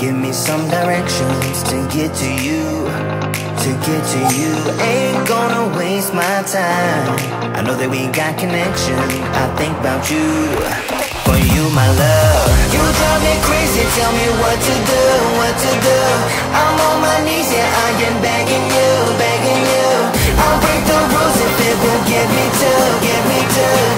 Give me some directions to get to you, to get to you. Ain't gonna waste my time. I know that we got connection. I think about you, for you, my love. You drive me crazy. Tell me what to do, what to do. I'm on my knees, yeah, I am begging you, begging you. I'll break the rules if it will get me to, get me to.